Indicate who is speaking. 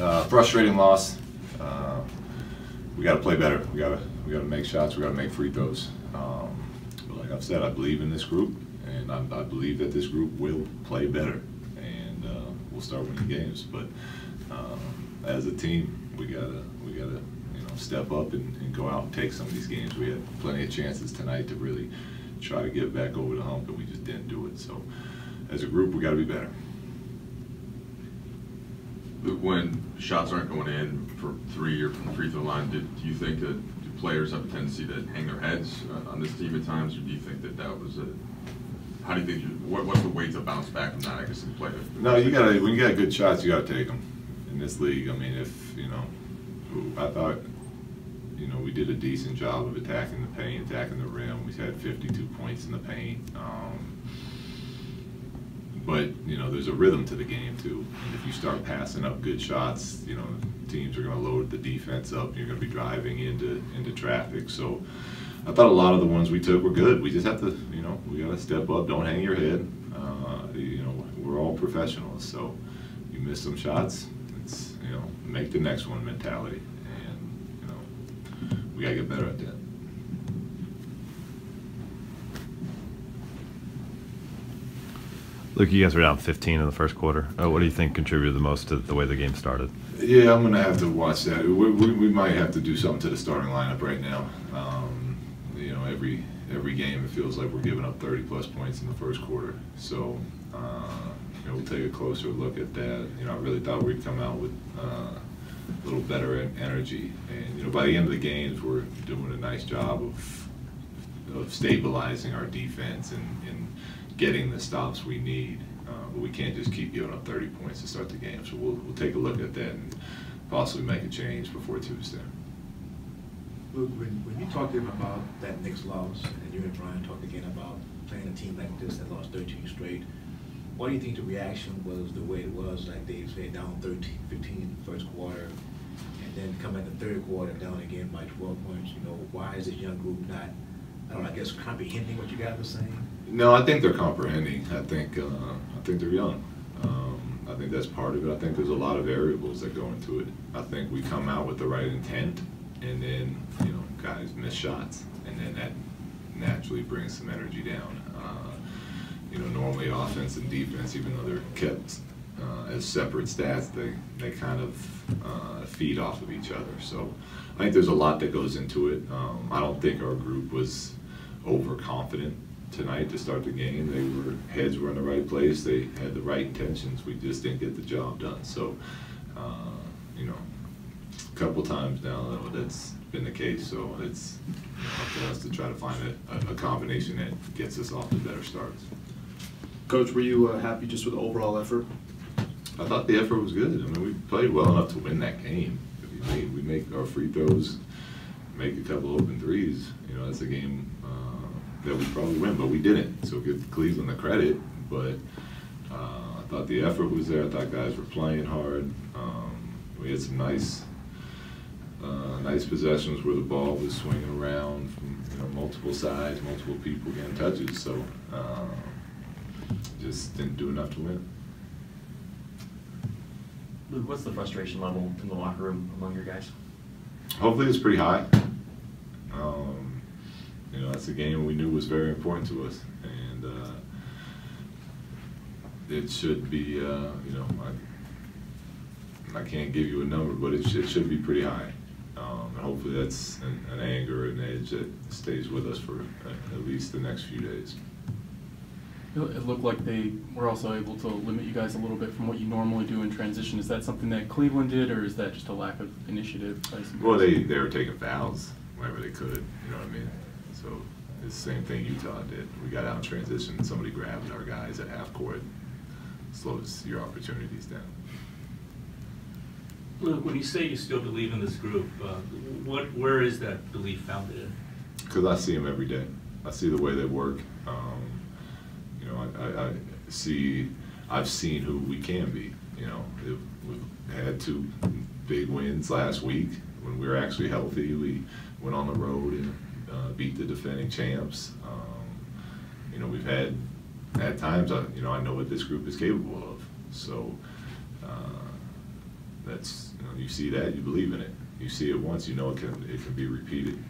Speaker 1: Uh, frustrating loss. Uh, we got to play better. We got to we got to make shots. We got to make free throws. Um, but like I've said, I believe in this group, and I, I believe that this group will play better, and uh, we'll start winning games. But um, as a team, we gotta we gotta you know step up and, and go out and take some of these games. We had plenty of chances tonight to really try to get back over the hump, and we just didn't do it. So as a group, we got to be better
Speaker 2: when shots aren't going in for three or from the free throw line, did, do you think that players have a tendency to hang their heads uh, on this team at times, or do you think that that was a how do you think you, what, what's the way to bounce back from that? I guess in play.
Speaker 1: No, you got to when you got good shots, you got to take them in this league. I mean, if you know, I thought you know we did a decent job of attacking the paint, attacking the rim. We had 52 points in the paint. Um, but you know, there's a rhythm to the game too. And if you start passing up good shots, you know, teams are going to load the defense up. You're going to be driving into into traffic. So I thought a lot of the ones we took were good. We just have to, you know, we got to step up. Don't hang your head. Uh, you know, we're all professionals. So you miss some shots, it's you know, make the next one mentality, and you know, we got to get better at that.
Speaker 3: Luke, you guys were down 15 in the first quarter. Uh, what do you think contributed the most to the way the game started?
Speaker 1: Yeah, I'm gonna have to watch that. We, we, we might have to do something to the starting lineup right now. Um, you know, every every game it feels like we're giving up 30 plus points in the first quarter. So, uh, you know, we'll take a closer look at that. You know, I really thought we'd come out with uh, a little better energy, and you know, by the end of the games, we're doing a nice job of of stabilizing our defense and, and getting the stops we need. Uh, but we can't just keep giving up 30 points to start the game. So we'll, we'll take a look at that and possibly make a change before Tuesday.
Speaker 4: Luke, when, when you talked to him about that Knicks loss, and you and Brian talked again about playing a team like this that lost 13 straight, what do you think the reaction was the way it was, like Dave said, down 13, 15 in the first quarter, and then come in the third quarter down again by 12 points? You know, why is this young group not, I don't know, I guess comprehending what you guys were saying?
Speaker 1: No, I think they're comprehending. I think uh, I think they're young. Um, I think that's part of it. I think there's a lot of variables that go into it. I think we come out with the right intent, and then you know guys miss shots, and then that naturally brings some energy down. Uh, you know, normally offense and defense, even though they're kept uh, as separate stats, they they kind of uh, feed off of each other. So I think there's a lot that goes into it. Um, I don't think our group was overconfident tonight to start the game. They were heads were in the right place. They had the right intentions. We just didn't get the job done. So, uh, you know, a couple times now that's been the case. So it's up to us to try to find a, a combination that gets us off to better starts.
Speaker 5: Coach, were you uh, happy just with the overall effort?
Speaker 1: I thought the effort was good. I mean, we played well enough to win that game. We make, we make our free throws, make a couple open threes. You know, that's a game that we probably win, but we didn't. So give Cleveland the credit, but uh, I thought the effort was there. I thought guys were playing hard. Um, we had some nice, uh, nice possessions where the ball was swinging around from you know multiple sides, multiple people getting touches. So uh, just didn't do enough to win.
Speaker 6: Luke, what's the frustration level in the locker room among your guys?
Speaker 1: Hopefully, it's pretty high. That's a game we knew was very important to us, and uh, it should be, uh, you know, I, I can't give you a number, but it should, it should be pretty high. Um, and hopefully that's an, an, anger, an edge that stays with us for at least the next few days.
Speaker 7: It looked like they were also able to limit you guys a little bit from what you normally do in transition. Is that something that Cleveland did, or is that just a lack of initiative?
Speaker 1: Well, they, they were taking fouls whenever they could, you know what I mean? So it's the same thing Utah did. We got out in transition, somebody grabbed our guys at half court, slows your opportunities down.
Speaker 8: Luke, when you say you still believe in this group, uh, what, where is that belief founded in?
Speaker 1: Because I see them every day. I see the way they work. Um, you know, I, I, I, see, I've seen who we can be. You know, we've had two big wins last week when we were actually healthy. We went on the road and uh, beat the defending champs. Um, you know, we've had at times, I, you know, I know what this group is capable of. So, uh, that's, you know, you see that, you believe in it. You see it once, you know it can, it can be repeated.